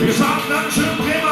Wir haben dann schon